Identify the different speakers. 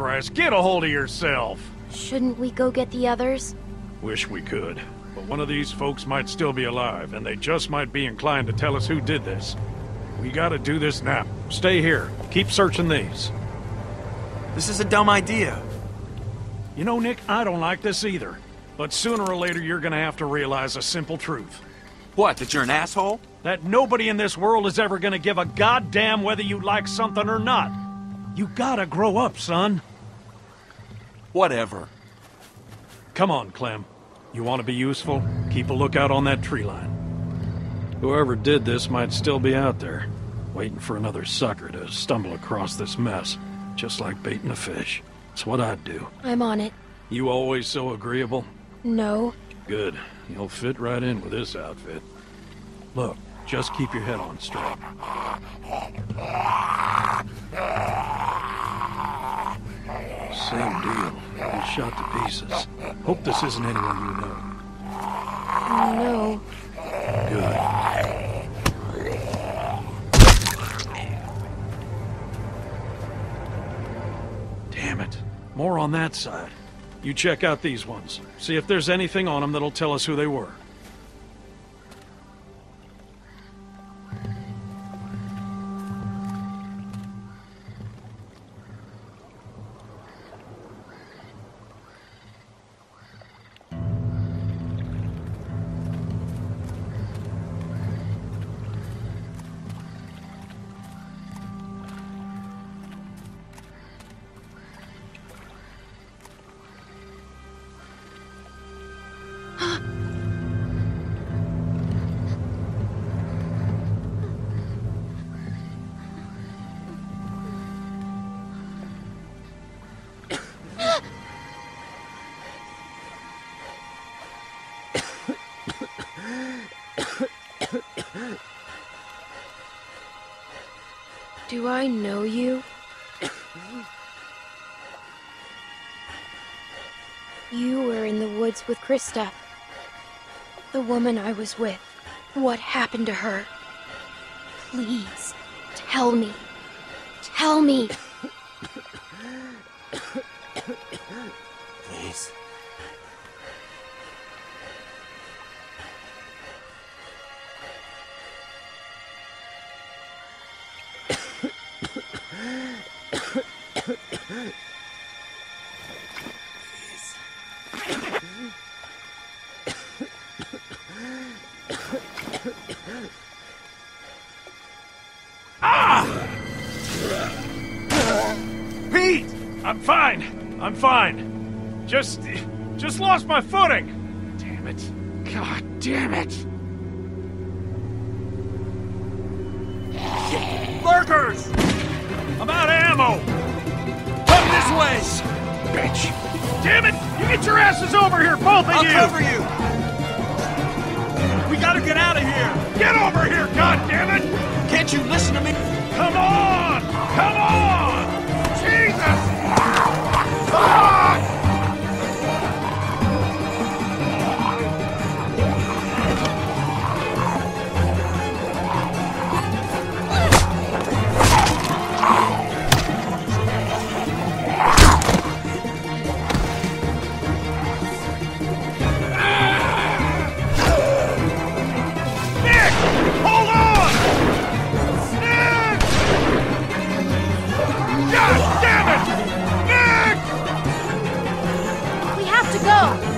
Speaker 1: Christ, get a hold of yourself!
Speaker 2: Shouldn't we go get the others?
Speaker 1: Wish we could. But one of these folks might still be alive, and they just might be inclined to tell us who did this. We gotta do this now. Stay here. Keep searching these.
Speaker 3: This is a dumb idea.
Speaker 1: You know, Nick, I don't like this either. But sooner or later, you're gonna have to realize a simple truth.
Speaker 3: What, that you're an asshole?
Speaker 1: That nobody in this world is ever gonna give a goddamn whether you like something or not. You gotta grow up, son.
Speaker 3: Whatever.
Speaker 1: Come on, Clem. You want to be useful? Keep a lookout on that tree line. Whoever did this might still be out there, waiting for another sucker to stumble across this mess, just like baiting a fish. It's what I'd do.
Speaker 2: I'm on it.
Speaker 1: You always so agreeable?
Speaker 2: No.
Speaker 1: Good. You'll fit right in with this outfit. Look, just keep your head on straight. Same deal. Shot to pieces. Hope this isn't anyone you know.
Speaker 2: No.
Speaker 1: Good. Damn it. More on that side. You check out these ones. See if there's anything on them that'll tell us who they were.
Speaker 2: Do I know you? you were in the woods with Christa. The woman I was with. What happened to her? Please, tell me. Tell me.
Speaker 3: Please.
Speaker 1: Ah! I'm fine. I'm fine. Just. just lost my footing. Damn it. God damn it. Lurkers! I'm out of ammo! Damn it! You get your asses over here, both of
Speaker 3: I'll
Speaker 1: you!
Speaker 3: cover you! We gotta get out of here!
Speaker 1: Get over here, God damn it!
Speaker 3: Can't you listen to me?
Speaker 1: Come on! Come on! Oh!